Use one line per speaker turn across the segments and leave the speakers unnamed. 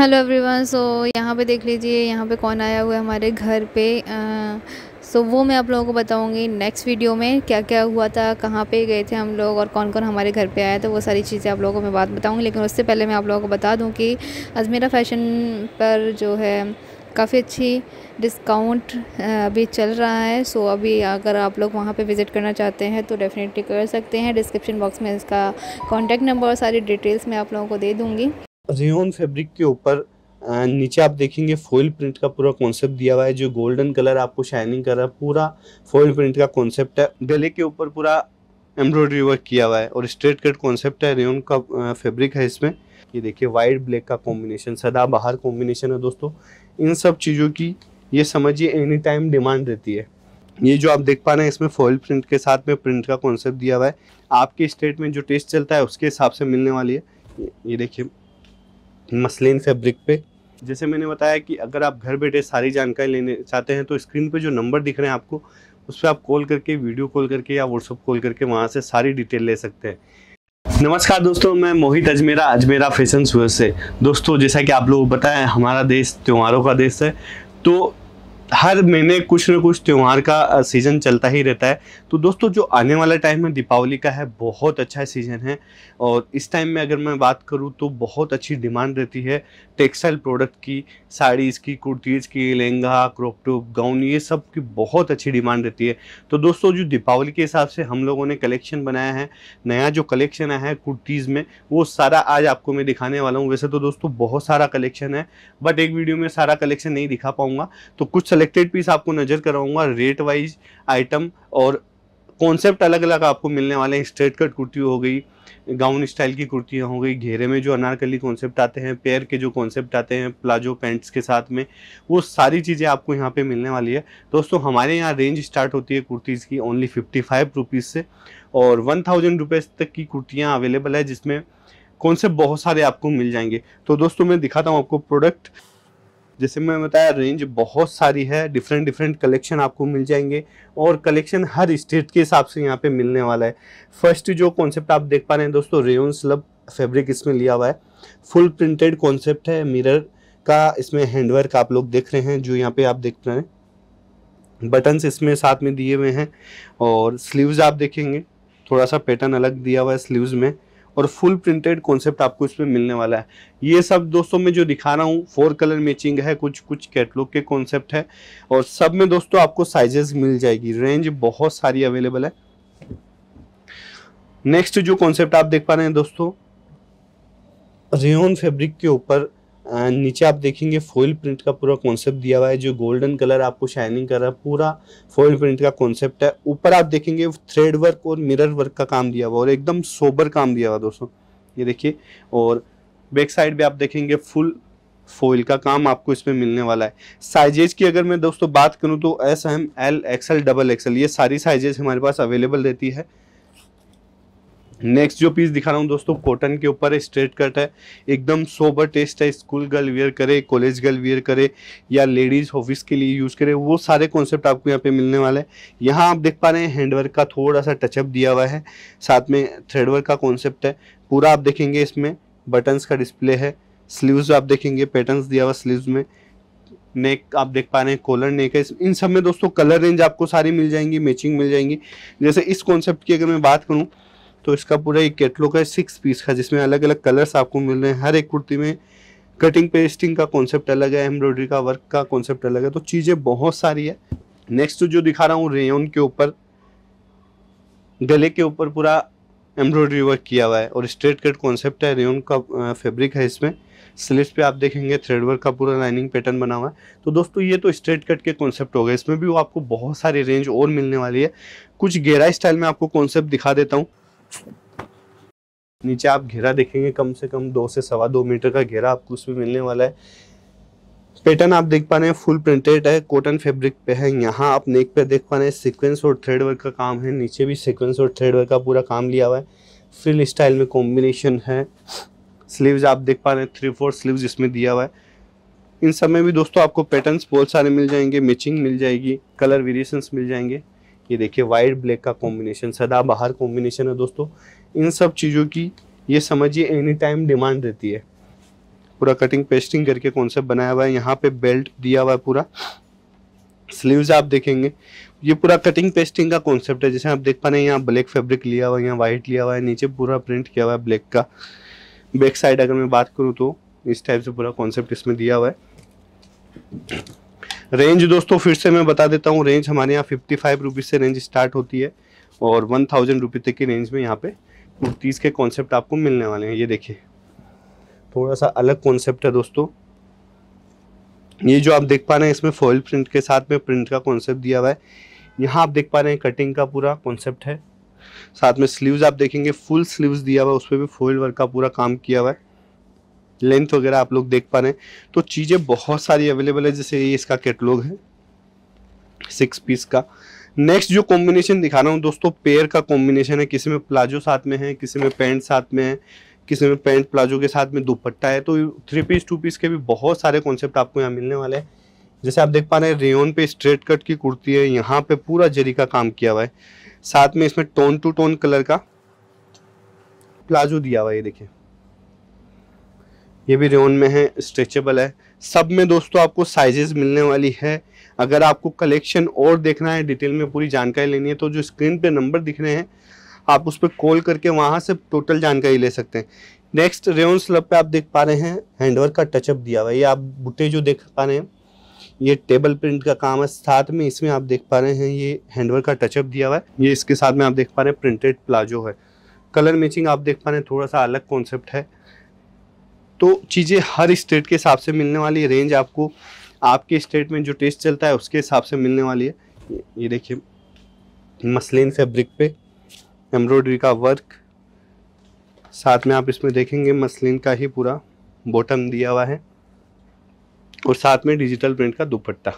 Hello everyone so यहाँ पे देख लीजिए यहाँ पे कौन आया हुआ है हमारे घर पे। सो so, वो मैं आप लोगों को बताऊँगी नेक्स्ट वीडियो में क्या क्या हुआ था कहाँ पे गए थे हम लोग और कौन कौन हमारे घर पे आया तो वो सारी चीज़ें आप लोगों को मैं बात बताऊँगी। लेकिन उससे पहले मैं आप लोगों को बता दूँ कि अजमेरा फ़ैशन पर जो है काफ़ी अच्छी डिस्काउंट अभी चल रहा है। सो अभी अगर आप लोग वहाँ पे विज़िट करना चाहते हैं तो डेफ़िनेटली कर सकते हैं। डिस्क्रिप्शन बॉक्स में इसका कॉन्टैक्ट नंबर और सारी डिटेल्स मैं आप लोगों को दे दूँगी।
रेन फैब्रिक के ऊपर नीचे आप देखेंगे फॉइल प्रिंट का पूरा कॉन्सेप्ट दिया हुआ है, जो गोल्डन कलर आपको शाइनिंग कर रहा है, पूरा फॉइल प्रिंट का कॉन्सेप्ट है। गले के ऊपर पूरा एम्ब्रॉयडरी वर्क किया हुआ है और स्ट्रेट कट कॉन्सेप्ट है रेन का फैब्रिक है इसमें। ये देखिए वाइट ब्लैक का कॉम्बिनेशन सदा बाहर कॉम्बिनेशन है दोस्तों। इन सब चीज़ों की ये समझिए एनी टाइम डिमांड रहती है। ये जो आप देख पा रहे हैं, इसमें फॉइल प्रिंट के साथ में प्रिंट का कॉन्सेप्ट दिया हुआ है। आपके स्टेट में जो टेस्ट चलता है, उसके हिसाब से मिलने वाली है। ये देखिए मसलिन फैब्रिक पे। जैसे मैंने बताया कि अगर आप घर बैठे सारी जानकारी लेने चाहते हैं तो स्क्रीन पे जो नंबर दिख रहे हैं आपको, उस पर आप कॉल करके, वीडियो कॉल करके या व्हाट्सअप कॉल करके वहाँ से सारी डिटेल ले सकते हैं। नमस्कार दोस्तों, मैं मोहित अजमेरा अजमेरा फ़ैशन सुअर से। दोस्तों, जैसा कि आप लोग बताएँ हमारा देश त्योहारों का देश है। तो हर महीने कुछ न कुछ त्यौहार का सीज़न चलता ही रहता है। तो दोस्तों, जो आने वाला टाइम है, दीपावली का है, बहुत अच्छा सीज़न है। और इस टाइम में अगर मैं बात करूँ तो बहुत अच्छी डिमांड रहती है टेक्सटाइल प्रोडक्ट की, साड़ीज़ की, कुर्तीज़ की, लहंगा क्रॉप गाउन ये सब की बहुत अच्छी डिमांड रहती है। तो दोस्तों, जो दीपावली के हिसाब से हम लोगों ने कलेक्शन बनाया है, नया जो कलेक्शन आया है कुर्तीज़ में, वो सारा आज आपको मैं दिखाने वाला हूँ। वैसे तो दोस्तों, बहुत सारा कलेक्शन है बट एक वीडियो में सारा कलेक्शन नहीं दिखा पाऊँगा। तो कुछ सिलेक्टेड पीस आपको नज़र कराऊँगा रेट वाइज आइटम और कॉन्सेप्ट अलग अलग आपको मिलने वाले हैं। स्ट्रेट कट कुर्ती हो गई गाउन स्टाइल की कुर्तियाँ हो गई, घेरे में जो अनारकली कॉन्सेप्ट आते हैं पैर के जो कॉन्सेप्ट आते हैं प्लाजो पैंट्स के साथ में, वो सारी चीज़ें आपको यहाँ पे मिलने वाली है। दोस्तों, हमारे यहाँ रेंज स्टार्ट होती है कुर्तीज़ की ओनली फिफ्टी फाइव रुपीज़ से और वन थाउज़ेंड रुपीज़ तक की कुर्तियाँ अवेलेबल है, जिसमें कॉन्सेप्ट बहुत सारे आपको मिल जाएँगे। तो दोस्तों, मैं दिखाता हूँ आपको प्रोडक्ट जैसे मैं बताया रेंज बहुत सारी है डिफरेंट डिफरेंट कलेक्शन आपको मिल जाएँगे और कलेक्शन हर स्टेट के हिसाब से यहाँ पे मिलने वाला है। फ़र्स्ट जो कॉन्सेप्ट आप देख पा रहे हैं दोस्तों रेन स्लब फैब्रिक इसमें लिया हुआ है। फुल प्रिंटेड कॉन्सेप्ट है मिरर का इसमें हैंडवर्क आप लोग देख रहे हैं, जो यहाँ पे आप देख रहे हैं। बटन्स इसमें साथ में दिए हुए हैं और स्लीव्स आप देखेंगे, थोड़ा सा पैटर्न अलग दिया हुआ है स्लीव्स में। और फुल प्रिंटेड कॉन्सेप्ट आपको इसमें मिलने वाला है। ये सब दोस्तों मैं जो दिखा रहा हूँ फोर कलर मैचिंग है, कुछ कुछ कैटलॉग के कॉन्सेप्ट है। और सब में दोस्तों आपको साइजेस मिल जाएगी। रेंज बहुत सारी अवेलेबल है। नेक्स्ट जो कॉन्सेप्ट आप देख पा रहे हैं दोस्तों रेन फैब्रिक के ऊपर नीचे आप देखेंगे फॉइल प्रिंट का पूरा कॉन्सेप्ट दिया हुआ है, जो गोल्डन कलर आपको शाइनिंग कर रहा है, पूरा फॉइल प्रिंट का कॉन्सेप्ट है। ऊपर आप देखेंगे थ्रेड वर्क और मिरर वर्क का काम दिया हुआ और एकदम सोबर काम दिया हुआ दोस्तों। ये देखिए, और बैक साइड भी आप देखेंगे फुल फॉइल का काम आपको इसमें मिलने वाला है। साइजेज की अगर मैं दोस्तों बात करूँ तो S M L XL double XL ये सारी साइजेज हमारे पास अवेलेबल रहती है। नेक्स्ट जो पीस दिखा रहा हूँ दोस्तों कॉटन के ऊपर है स्ट्रेट कट है। एकदम सोबर टेस्ट है स्कूल गर्ल वियर करे कॉलेज गर्ल वियर करे, या लेडीज़ ऑफ़िस के लिए यूज़ करे, वो सारे कॉन्सेप्ट आपको यहाँ पे मिलने वाले हैं। यहाँ आप देख पा रहे हैं हैंडवर्क का थोड़ा सा टचअप दिया हुआ है। साथ में थ्रेडवर्क का कॉन्सेप्ट है। पूरा आप देखेंगे इसमें बटन्स का डिस्प्ले है। स्लीव्स आप देखेंगे पैटर्न्स दिया हुआ स्लीव्स में। नेक आप देख पा रहे हैं कॉलर नेक है। इन सब में दोस्तों कलर रेंज आपको सारी मिल जाएँगी मैचिंग मिल जाएँगी। जैसे इस कॉन्सेप्ट की अगर मैं बात करूँ तो इसका पूरा एक कैटलॉग है सिक्स पीस का, जिसमें अलग अलग कलर्स आपको मिल रहे हैं। हर एक कुर्ती में कटिंग पेस्टिंग का कॉन्सेप्ट अलग है एम्ब्रॉयडरी का वर्क का कॉन्सेप्ट अलग है तो चीज़ें बहुत सारी है। नेक्स्ट जो दिखा रहा हूँ रेयन के ऊपर, गले के ऊपर पूरा एम्ब्रॉयडरी वर्क किया हुआ है, और स्ट्रेट कट कॉन्सेप्ट है रेयन का फैब्रिक है इसमें। स्लिप्स पे आप देखेंगे थ्रेड वर्क का पूरा लाइनिंग पैटर्न बना हुआ है। तो दोस्तों, ये तो स्ट्रेट कट के कॉन्सेप्ट हो गए, इसमें भी वो आपको बहुत सारी रेंज और मिलने वाली है। कुछ गेरा स्टाइल में आपको कॉन्सेप्ट दिखा देता हूँ। नीचे आप घेरा देखेंगे कम से कम दो से सवा दो मीटर का घेरा आपको उसमें मिलने वाला है। पैटर्न आप देख पा रहे हैं, फुल प्रिंटेड है, कॉटन फैब्रिक पे है। यहाँ आप नेक पे देख पा रहे हैं सीक्वेंस और थ्रेड वर्क का काम है। नीचे भी सीक्वेंस और थ्रेड वर्क का पूरा काम लिया हुआ है। फ्रिल स्टाइल में कॉम्बिनेशन है। स्लीव्स आप देख पा रहे हैं थ्री फोर स्लीव्स इसमें दिया हुआ है। इन सब में भी दोस्तों आपको पैटर्न्स बहुत सारे मिल जाएँगे मैचिंग मिल जाएगी कलर वेरिएशंस मिल जाएँगे। ये देखिए वाइट ब्लैक का कॉम्बिनेशन सदा बाहर कॉम्बिनेशन है दोस्तों। इन सब चीज़ों की ये समझिए एनी टाइम डिमांड रहती है। पूरा कटिंग पेस्टिंग करके कॉन्सेप्ट बनाया हुआ है। यहाँ पे बेल्ट दिया हुआ है पूरा। स्लीव्स आप देखेंगे। ये पूरा कटिंग पेस्टिंग का कॉन्सेप्ट है। जैसे आप देख पा रहे हैं, यहाँ ब्लैक फैब्रिक लिया हुआ है, यहाँ व्हाइट लिया हुआ है, नीचे पूरा प्रिंट किया हुआ है ब्लैक का। बैक साइड अगर मैं बात करूँ तो इस टाइप से पूरा कॉन्सेप्ट इसमें दिया हुआ है। रेंज दोस्तों फिर से मैं बता देता हूँ, रेंज हमारे यहाँ फिफ्टी फाइव रुपीज़ से रेंज स्टार्ट होती है और वन थाउज़ेंड रुपीज़ तक की रेंज में यहाँ पे कुर्तीज़ के कॉन्सेप्ट आपको मिलने वाले हैं, ये देखिए। थोड़ा सा अलग कॉन्सेप्ट है दोस्तों। ये जो आप देख पा रहे हैं, इसमें फॉइल प्रिंट के साथ में प्रिंट का कॉन्सेप्ट दिया हुआ है। यहाँ आप देख पा रहे हैं कटिंग का पूरा कॉन्सेप्ट है। साथ में स्लीव्स आप देखेंगे फुल स्लीव्स दिया हुआ है, उस पर भी फॉइल वर्क का पूरा काम किया हुआ है। लेंथ वगैरह आप लोग देख पा रहे हैं। तो चीज़ें बहुत सारी अवेलेबल है, जैसे ये इसका कैटलॉग है सिक्स पीस का। नेक्स्ट जो कॉम्बिनेशन दिखा रहा हूँ, दोस्तों पेयर का कॉम्बिनेशन है। किसी में प्लाजो साथ में है, किसी में पैंट साथ में है, किसी में पैंट प्लाजो के साथ में दुपट्टा है। तो थ्री पीस टू पीस के भी बहुत सारे कॉन्सेप्ट आपको यहाँ मिलने वाले हैं। जैसे आप देख पा रहे हैं रेन पे स्ट्रेट कट की कुर्ती है, यहाँ पे पूरा जरी का काम किया हुआ है। साथ में इसमें टोन टू टोन कलर का प्लाजो दिया हुआ है, ये देखिए। ये भी रेन में है स्ट्रेचेबल है। सब में दोस्तों आपको साइजेस मिलने वाली है। अगर आपको कलेक्शन और देखना है डिटेल में पूरी जानकारी लेनी है तो जो स्क्रीन पे नंबर दिख रहे हैं, आप उस पर कॉल करके वहाँ से टोटल जानकारी ले सकते हैं। नेक्स्ट रेन स्लब पे आप देख पा रहे हैं हैंडवर्क का टचअप दिया हुआ है। ये आप बुट्टे जो देख पा रहे हैं, ये टेबल प्रिंट का काम है। साथ में इसमें आप देख पा रहे हैं, ये हैंडवर्क का टचअप दिया हुआ है। ये इसके साथ में आप देख पा रहे हैं प्रिंटेड प्लाजो है। कलर मैचिंग आप देख पा रहे हैं, थोड़ा सा अलग कॉन्सेप्ट है। तो चीज़ें हर स्टेट के हिसाब से मिलने वाली है। रेंज आपको, आपके स्टेट में जो टेस्ट चलता है उसके हिसाब से मिलने वाली है। ये देखिए, मसलिन फैब्रिक पे, एम्ब्रॉयडरी का वर्क। साथ में आप इसमें देखेंगे मसलिन का ही पूरा बॉटम दिया हुआ है। और साथ में डिजिटल प्रिंट का दुपट्टा।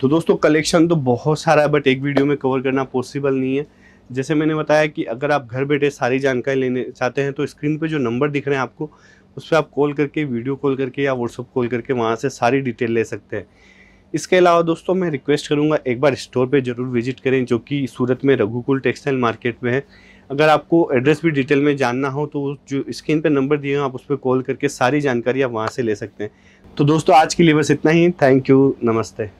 तो दोस्तों, कलेक्शन तो बहुत सारा है, बट एक वीडियो में कवर करना पॉसिबल नहीं है। जैसे मैंने बताया कि अगर आप घर बैठे सारी जानकारी लेने चाहते हैं तो स्क्रीन पे जो नंबर दिख रहे हैं आपको, उस पर आप कॉल करके, वीडियो कॉल करके या व्हाट्सअप कॉल करके वहाँ से सारी डिटेल ले सकते हैं। इसके अलावा दोस्तों, मैं रिक्वेस्ट करूँगा, एक बार स्टोर पे ज़रूर विज़िट करें, जो कि सूरत में रघुकुल टेक्सटाइल मार्केट में है। अगर आपको एड्रेस भी डिटेल में जानना हो तो जो स्क्रीन पे नंबर दिए हैं, आप उस पर कॉल करके सारी जानकारी आप वहाँ से ले सकते हैं। तो दोस्तों, आज के लिए बस इतना ही। Thank you. नमस्ते।